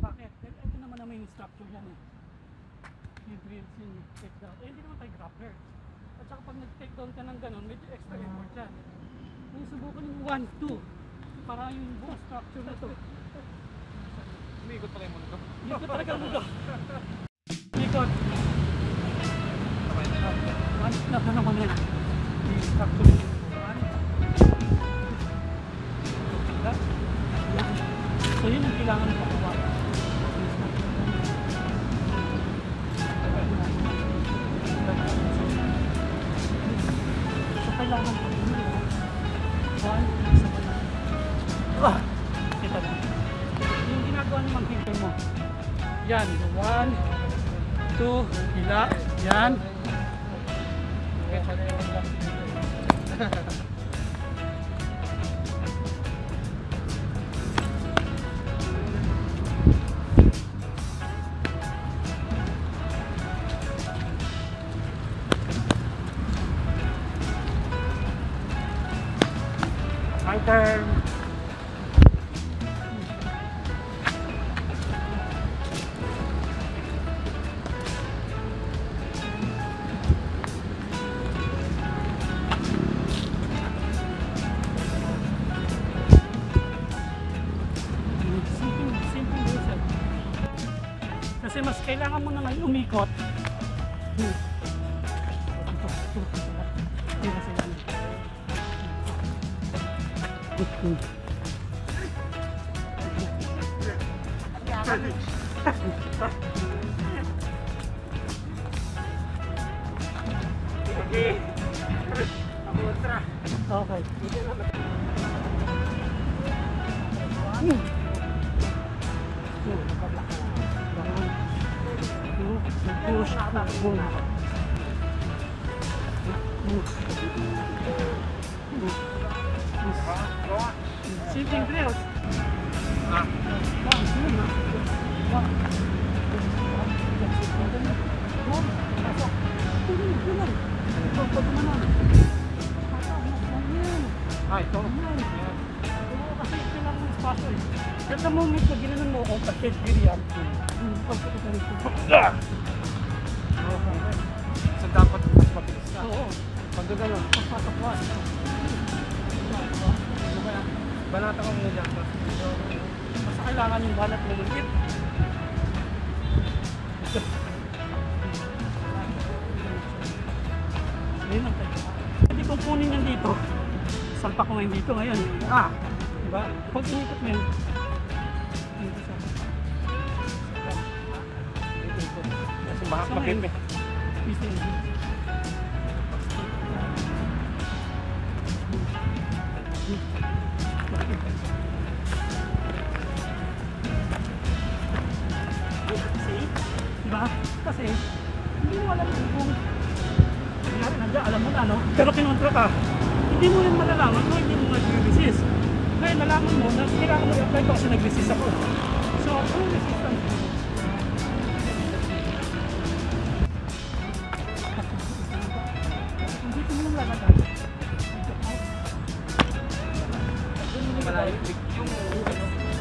Bakit? Eh, Ito naman naman yung structure yan eh. Yung drills yung take down. Eh, hindi naman tayo grapper. At saka pag nag-take down ka ng ganun, medyo extra effort yan. Ngayon subukan yung 1, 2. Para yung buong structure na to. Umiikot pala yung mundo. Ko talaga mundo. Ikot. Once na ka naman yan. Yung structure yung? Yan. So yun ang kailangan mo pagawa. Ah! Kita mo. Yung ginagawa mga finger mo. Yan. One, two, hila. Yan. My reason. Kasi mas kailangan mo na ngayon umikot. Hmm. Okay. Hmm. Push, boom. Naman. Pasok, yan. Ah, ito. Oo, kasi kailangan ng spasyo eh. At the moment na ginanon mo ako. Hmm, pagkit ganito. Okay. So dapat mas mabilis na. Oo, Pag gano'n, pagpasok mo. banata ka muna dyan. tapos Basta kailangan yung banat mo ulit. Ayun ang tayo. Pwede kong kunin yan dito. Salpa ko ngayon dito ngayon. Ah! Diba? Pag inikot mo yun. Dito siya. Kasi mahak So, makit ngayon, eh. Easy na yun. See? Diba? Kasi, hindi mo alam kung nangyari na dyan, alam mo na, no? Pero kinontra ka, hindi mo yan malalaman kung hindi mo nag-resist. Ngayon, nalaman mo na kailangan mo i-apply ko kasi nag-resist ako. So, kung resistance Malayo yung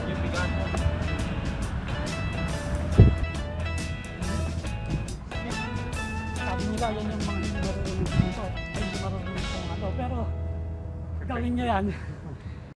yung bigat. Sabi nila yan yung mga marunong dito. Ay, marunong sa ano. Pero, gawin nyo yan.